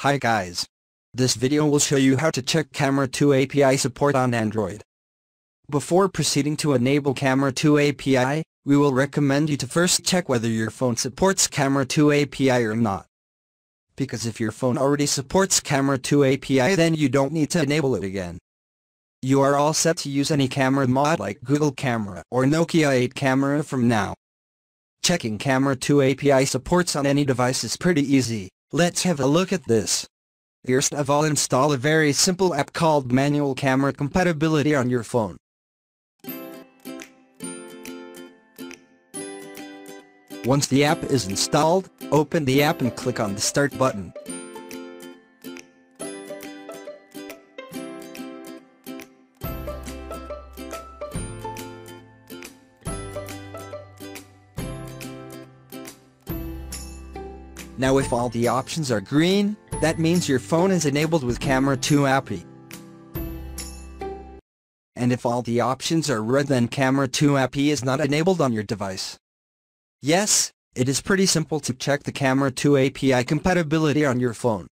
Hi guys. This video will show you how to check Camera 2 API support on Android. Before proceeding to enable Camera 2 API, we will recommend you to first check whether your phone supports Camera 2 API or not. Because if your phone already supports Camera 2 API then you don't need to enable it again. You are all set to use any camera mod like Google Camera or Nokia 8 Camera from now. Checking Camera 2 API supports on any device is pretty easy. Let's have a look at this. First of all install a very simple app called Manual Camera Compatibility on your phone. Once the app is installed, open the app and click on the Start button. Now if all the options are green, that means your phone is enabled with Camera 2 API. And if all the options are red then Camera 2 API is not enabled on your device. Yes, it is pretty simple to check the Camera 2 API compatibility on your phone.